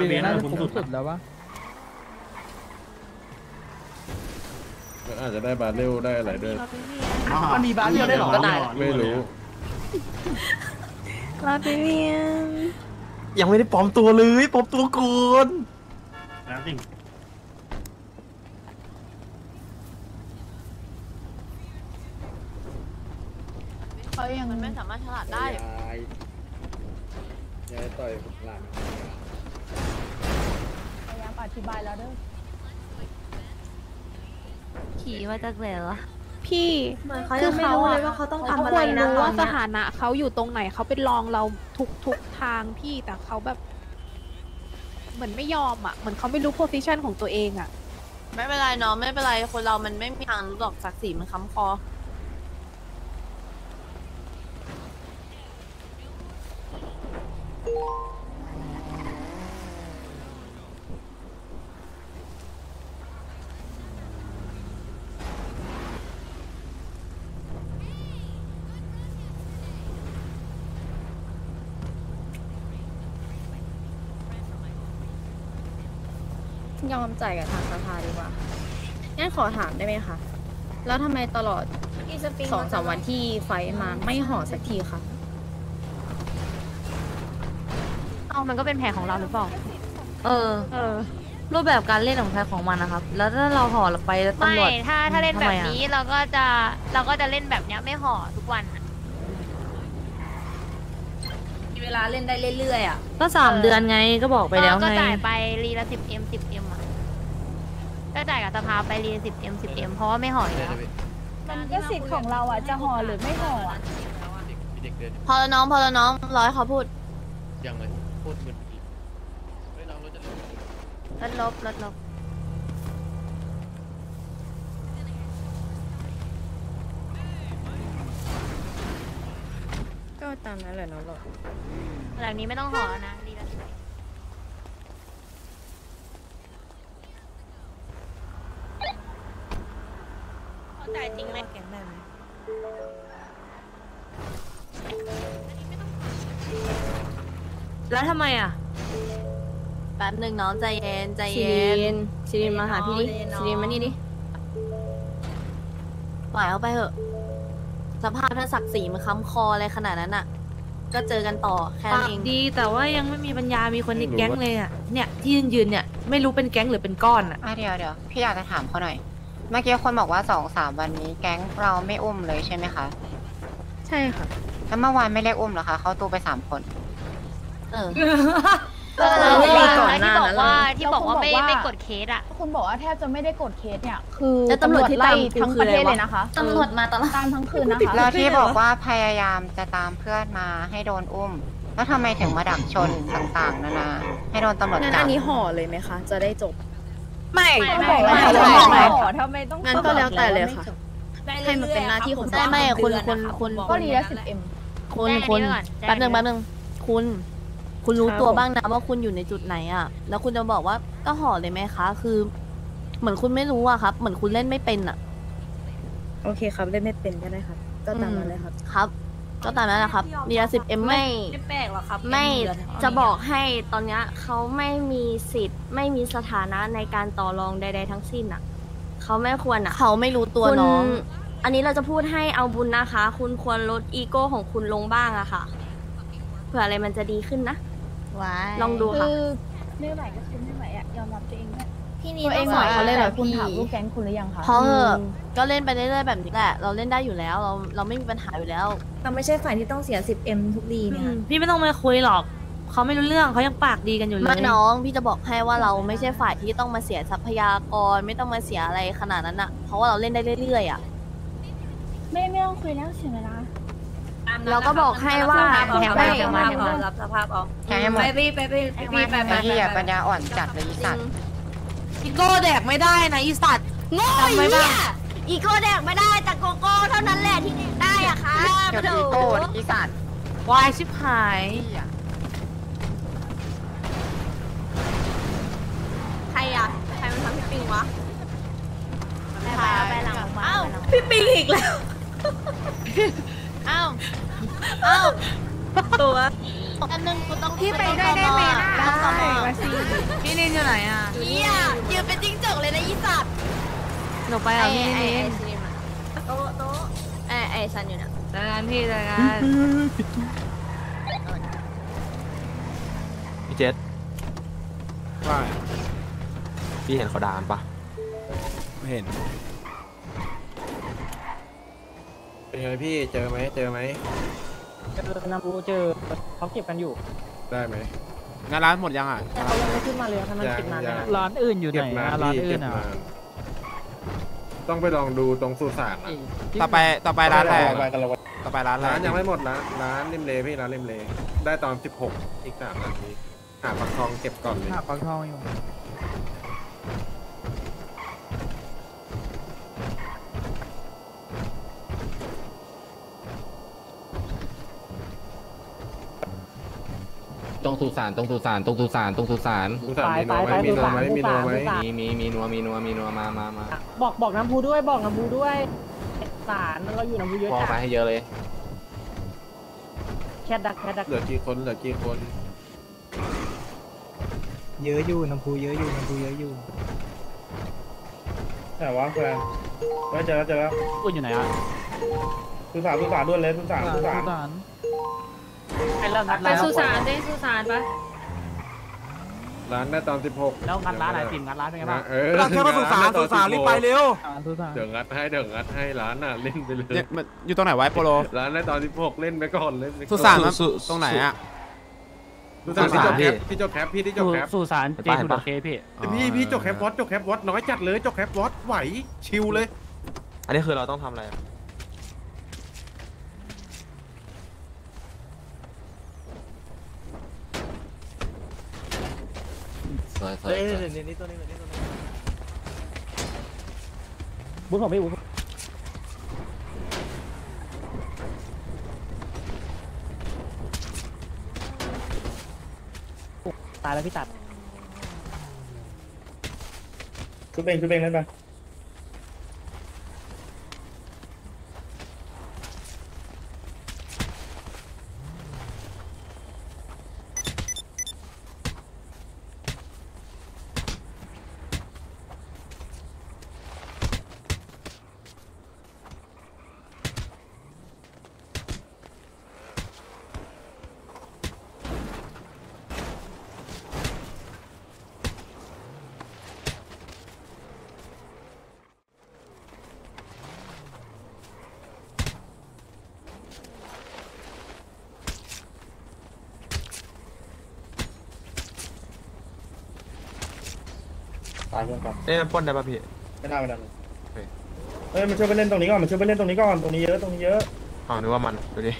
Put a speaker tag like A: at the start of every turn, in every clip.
A: ปีนี้น่าจะ
B: คุ้ม
A: คุ้ม
B: สุด
A: สุดแล้ววะ
C: มันอาจจะได้บาเรลได้อะไรด้วย
B: มันมีบาเรียได้หรอ
C: ไม่รู้
D: ลาไปเรียน
E: ยังไม่ได้ปลอมตัวเลยปลอมตัวก่อน
B: แล้วจริง
F: เขายังมันไม่สามารถฉลาดได้
C: ยายต่อยหลาน
F: พยายาม อธิบายแล้วเด้อ
D: ขี่มาจากไหนวะ
G: พี่
D: เขา
G: คื
D: ยั
G: อง
D: ไม่
G: เขา
D: รู้
G: อะ
D: เลยว่าเขาต้อง
G: เขา
D: ทำอะ
G: ค
D: ไร
G: วร
D: นะ
G: รู้
D: ตอ
G: ว่านส
D: เนี้ย
G: ถานะเขาอยู่ตรงไหนเขาเป็นรองเราทุกทุกทางพี่แต่เขาแบบ เหมือนไม่ยอมอะเหมือนเขาไม่รู้โพสิชันของตัวเองอะ
F: ไม่เป็นไรน้องไม่เป็นไรคนเรามันไม่มีทางรู้หรอกศักดิ์ศรีมันค้ำคอ
D: ยอมจ่ายกับทางสภาดีกว่างั้นขอถามได้ไหมคะแล้วทำไมตลอดสองสามวันที่ไฟท์มาไม่ห่อสักทีคะ
H: เอามันก็เป็นแผนของเราหรือเปล่า
D: เออ
G: เออ
D: รูปแบบการเล่นของใครของมันนะครับ แล้วถ้าเราห่อไปแล้ว
H: ไม่
D: ตำรวจ
H: ถ้าถ้าเล่นแบบ
D: ทำไมอะ
H: นี้เราก็จะเราก็จะเล่นแบบเนี้ยไม่ห่อทุกวันอะ
D: มี เวลาเล่นได้เรื่อยๆอะ ก็สามเดือนไงก็บอกไปแล้ว
H: ก็
D: ไง
H: จ่ายไปรีละสิบเอ็มสิบเอ็มอะก็จ่ายกับสภาไปรีสิบเอ็มสิบเอ็มเพราะว่าไม่ห่ออยู่แล้ว
F: มันก็สิทธิ์ของเราอะจะห่อหรือไม่ห่ออะ
C: เด็กเดิน
F: พอแล้วน้องพอแล้วน้องร้อยเขาพูด
C: ยังเลยพูดมึนอีกไม่ลองรถจะลง
H: ลดลบลดลบ
D: ตามนั้นแหละน้องหรอก
H: แบบนี้ไม่ต้องห่อแล้วนะรีละสิบเขาจ่ายจริงไหม
D: แล้วทำไมอะ
F: แป๊บหนึ่งน้องใจเย็นใจ
D: ซี
F: เย็น
D: รินซีรินมาหาพี่ดิซีรินมานี่ดิ
F: ปล่อยเขาไปเถอะ สภาพถ้าศักดิ์ศรีมันค้ำคออะไรขนาดนั้นอะ ก็เจอกันต่อแค่
D: ปา
F: นั้น
D: ก
F: เอง
D: ดีแต่ว่ายังไม่มีปัญญามีคนในแก๊งเลยอะเนี่ยที่ยืนยืนๆเนี่ยไม่รู้เป็นแก๊งหรือเป็นก้อนอะ
I: อะเดี๋ยวเดี๋ยวพี่อยากจะถามเขาหน่อย เมื่อกี้คนบอกว่าสองสามวันนี้แก๊งเราไม่อุ้มเลยใช่ไหมคะ
D: ใช่ค่ะ
I: แล้วเมื่อวานไม่เรียกอุ้มเหรอคะเขาตัวไปสามคน
F: เออ
H: เออ
D: เออ
H: ที่
D: มีก่อนหน้า
H: บอกว่า
D: นั้น
H: ที่บอกว่าไม่ไม่กดเคสอะ
F: คุณบอกว่าแทบจะไม่ได้กดเคสเนี่ย คือ
D: แล้วตำรวจที่ตาม
F: ทั้ง
D: คือ
F: ประเทศเลยนะคะ
D: ตำรวจมาตลอด
F: ตามทั้งคืนนะคะ
I: แล้วที่บอกว่าพยายามจะตามเพื่อนมาให้โดนอุ้ม แล้วทำไมถึงมาดักชนต่างๆนานาให้โดนตำรวจ
D: งั้น
I: จั
D: อั
I: บ
D: นนี้ห่อเลยไหมคะ จะได้จบ
G: ไม่
H: ไม่ไม่ไม่ไม่
F: ห่อทำไมต้อง
D: งั้นก็แล้วแต่เลยค่ะ ให้มันเป็นหน้าที่ของ
F: ได้ไหมคุณคุณคุณก็รีละสิบเอ็ม คุณ
H: แจ้อันนี้
F: คุณ
H: ไว้ก่อนแจ้ง
F: แป๊บหนึ่งแป๊บหนึ่งคุณ คุณรู้
D: ครับ
F: ตัว
D: ผม
F: บ้างนะว่าคุณอยู่ในจุดไหนอะแล้วคุณจะบอกว่าก็ห่อเลยไหมคะ คือ เหมือนคุณไม่รู้อะครับ เหมือนคุณเล่นไม่เป็นอะ
D: โอเคครับเล่นไม่เป็นก็ได้ครับ ก็ตามนั้นเลยครับ
F: ครับ ก็ตามนั้นนะครับรีละสิบเอ็มไม่
D: ไม่แปลกหรอกครับ
J: ไม่จะบอกให้ตอนเนี้ยเขาไม่มีสิทธิ์ ไม่มีสถานะในการต่อรองใด ๆ ทั้งสิ้นอะเขาไม่ควรอะ
F: เขาไม่รู้ตัว
J: คุณ
F: น้อง
J: อันนี้เราจะพูดให้เอาบุญนะคะ คุณควรลดอีโก้ของคุณลงบ้างอะค่ะ เผื่ออะไรมันจะดีขึ้นนะ
H: ว้าย
J: ลองดูค่ะ
F: ไม่ไหวก็คือไม่ไหวอะยอมรับตัวเองด้วย
D: พี่นี่
F: ตัวเอง
D: สอนเขาเลยเหรอ
F: คุณ
D: พี่
F: ถามลูกแก๊งคุณหรือยังคะพอเถอะก็เล่นไปเรื่อยๆแบบนี้แหละ เราเล่นได้อยู่แล้ว เราเราไม่มีปัญหาอยู่แล้ว
D: เราไม่ใช่ฝ่ายที่ต้องเสีย 10M ทุกดีเนี่ยพี่ไม่ต้องมาคุยหรอกเขาไม่รู้เรื่องเขายังปากดีกันอยู่เลย
F: ไม่น้องพี่จะบอกให้ว่าเราไม่ใช่ฝ่ายที่ต้องมาเสียทรัพยากรไม่ต้องมาเสียอะไรขนาดนั้นอะเพราะว่าเราเล่นได้เรื่อยๆอะ
J: ไม่ไม่ต้องคุยแล้วเสียเวลา
F: เราก็บอกให้ว่า
H: แถว
F: ไม่
H: มาแถวมาแถวมา
D: รับสภาพเอา
I: แค่ให้หมด
D: ไปไปไปไปไปไปไป
I: ไอ้ที่ปัญญาอ่อนจัดเลยอีสัตว์
D: อีโก้แดกไม่ได้นะอีสัตว์
J: โง่
D: จำไว้บ้าง
J: อีโก้แดกไม่ได้แต่โกโก้เท่านั้นแหละที่แดกได้อะค่ะ
I: เกี่ยวกับอีโก้อีสัตว์
D: วายชิบหาย
J: ใครอะใครมันทำพี่ปิงวะ
H: ไปไปเอาไปหลังมา
D: พี่ปิงอีกแล้ว
F: อ้าว
D: ตัว
F: อันนึงกูต้อง
G: พี่ไปด้วยได้ไหมล่ะได้มาสิ
H: พี่นินอยู่ไหนอะ
F: เฮียยืนเป็นจิ้งจกเลยนะยี่สัตว์
H: หนูไปกับพี่
D: ไอ้
H: นิ
D: ไอ้
H: น
D: ซีมอะโต๊ะโต๊ะไอ้ไอ้ซันอยู่เนี่ย
H: เจอกันพี่เจอกัน
E: พี่เจษ
A: ว่า
E: พี่เห็นเขาด่ากันปะ
A: ไม่เห็น
C: เป็นไงพี่เจอไหมเจอไหม
B: เจอนาบูเจอเขาเก็บกันอยู่
C: ได้ไหม
A: งานร้านหมดยังอะ
B: แต่เขายังไม่ขึ้นมาเลยทำไมเก็บนาน
C: ยัง
B: นะ
C: ยัง
B: ร้านอื่นอยู่ไห
C: เก็
B: น
C: บนาน
B: อะร้าน
C: พี่
B: อื่
C: เก็
B: น
C: บ
B: อะ
C: นานต้องไปลองดูตรงสุสานอะ
A: ต่อไปต่อไปร้านอะไร
C: ไปกันละวัน
A: ต่อไปร้านอะไร
C: ร้านยังไม่หมดร้านร้านริมเลพี่ร้านริมเลได้ตอน 16 อีกสามนาทีหาปักทองเก็บก่อนเลย
B: หาปังทองอยู่
K: ตรงสุสานตรงสุสานตรงสุสานตรงสุสาน
C: สุสานมีนัวไหมมีนัวไหมมีนัวไหม
K: มีมีมีนัวมีนัวมีนัวมามามา
B: บอกบอกน้ำพูด้วยบอกน้ำพูด้วยสารเราอยู่น้ำพูเยอะ
K: พอ
B: จัด
K: ไปให้เยอะเลย
B: แคทดักแคทดัก
C: เหลือกี่คนเหลือกี่คน
B: เยอะอยู่น้ำพูเยอะอยู่น้ำพูเยอะอยู่
C: แต่ว่าแฟนไม่เจอแล้วเจอแล้ว
B: อุ่นอยู่ไหนอะ
C: สุสานสุสานด้วยเลยสุสานสุสาน
B: สารไอ้ เรื่องงัด
H: ไป
B: ร้าน
H: สุสานได้สุสานปะ
C: ร้านได้ตอน 16
B: แล้วงัดร้านไหนปิ่มงัดร้านเป็นไงบ้าง
C: เออ
E: เราแค่มาสุสานสุสานรีบไปเร็ว
B: อ่าทุกสาร
C: เดี๋ยวงัดให้เดี๋ยวงัดให้ร้านน่ะเล่นไปเลย
A: เนี่ยมันอยู่ตรงไหนไวะไอ้โปโล
C: ร้านได้ตอน 16 เล่นไปก่อนเล่นไปก่อน
A: สุสานมัน
E: สุ
A: ตรงไหนอะ
C: สุสานที่จบแค
E: พี่
C: ปที่จบแคปพี่ที่จบแคป
B: สู่สาร
E: เห็น
B: เจ
E: ปะ
B: ทูดเคพี่
C: พี่พี่จบแคปวอตจบแคปวอตน้อยจัดเลยจบแคปวอตไหวชิลเลย
E: อันนี้คือเราต้องทำอะไร
K: สวยสวย
E: เอ้ย
K: สวย
E: นี่นี่ตัวนี้ตัวนี้ตัวนี้
B: บุญของพี่บุญตายแล้วพี่ตัด
C: ชุบเองชุบเองเล่นไป ตายเพื่อนก่อน
E: เอ้ยมันปล้นได้ปะพี่
C: ไม่ได้ไม่ได้เฮ้ยมันช่วยไปเล่นตรงนี้ก่อนมันช่วยไปเล่นตรงนี้ก่อนตรงนี้เยอะตรงนี้เยอะ
E: อ๋อนึกว่ามันดูดิ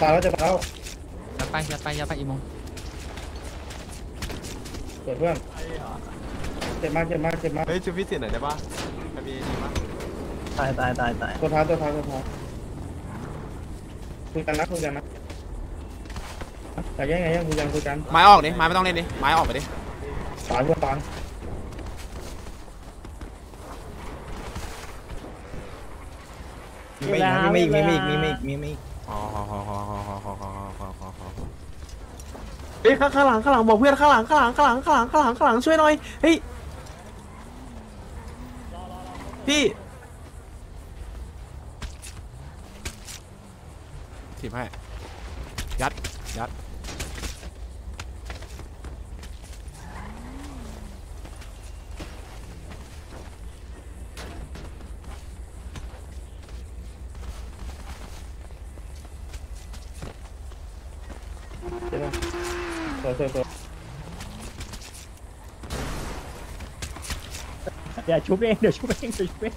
C: ตายแล้วจะตายแล้ว
B: ยัดไปยัดไปยัดไปอีโมง
C: เกิดเพื่อนเจ็บมากเจ็บมากเจ็บมาก
E: เฮ้ยชูพิเศษหน่อยได้ปะมีดีปะ
B: ตายตายตายตาย
C: ตัวท้ายตัวท้ายตัวท้ายคุยกันนะคุยกันนะ อยากยังไงยังกูยังกูกัน
A: ไม้ออกดิไม้ไม่ต้องเล่นดิไม้ออกไปดิ
C: สายกูตัง
B: มีอีกมีมีกมีมีกมีอีกมีอีก
A: อ๋อ
E: เฮ้ยข้างหลังข้างหลังบอกเพื่อนข้างหลังข้างหลังข้างหลังข้างหลังข้างหลังข้างหลังช่วยหน่อยเฮ้ยพี่
A: ถีบให้ยัด Chết. Chết
C: rồi. Rồi rồi rồi Dạ chụp em được chụp
B: em được chụp em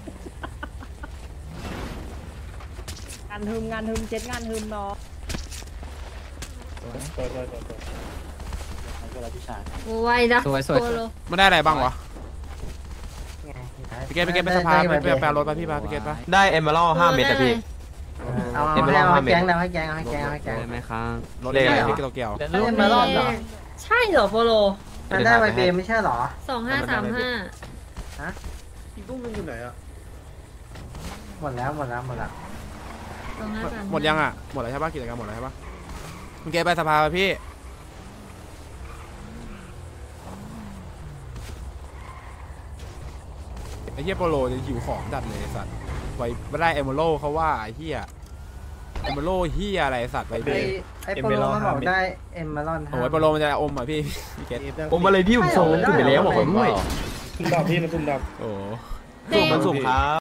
B: Ăn hươm ăn hươm chết ăn hươm nó วชุบเองเดี๋ยวชุบเองงานฮึมงานฮึมเจ็ดงานฮึมเนาะ
C: สวยสวยสวยสวย
H: ไวจ้ะ
B: สวยสวย
H: โปโล
A: มันได้อะไรบ้างวะพี่เกตพี่เกตไปสภาไปไปแปลรถไปพี่ปะพี่เกตป
E: ได้เอมเมอรัลห้าเม็ดอะพี่
B: เอา
E: เอ็มเบอร์ห้าเม็ด
B: ให้แกงให้แกงให้แกง
K: ได้ไหมครับ
A: รถ
E: เลข
A: อะ
E: ไร
A: พี่โตเกียว
B: เล่นมารอบเหรอ
H: ใช่เหรอโปโล
E: มันได้ใบเบม
B: ไม่ใช่เหรอ
H: สองห้าสามห้า
C: อีกตุ้มนึงอยู่ไหนอะ
E: หมดแล้วหมดแล้วหมดแล้ว
A: หมดยังอะหมดแล้วใช่ปะกิจกรรมหมดแล้วใช่ปะ คุณเกไปสภาไปพี่ ไอ้เฮียโปโลจะหิวของจัดเลยไอ้สัตว์ไว้ไม่ได้เอมโลเขาว่าไอ้เฮียเอมโลเฮียอะไรไอ้สัตว์ไปเบ
E: ไอ้โปโลมันบอกได้เอมเมอรอน
A: โอ้ยโปโลมันจะอมอะพี่พี่เกต
E: ผมอะไรพี่ผมส่งขึ้นไปแล้วบอกผมด้วย
C: ซุ่มดอกพี่มันซุ่มดอก
A: โอ้
E: ส่งมันส่งครับ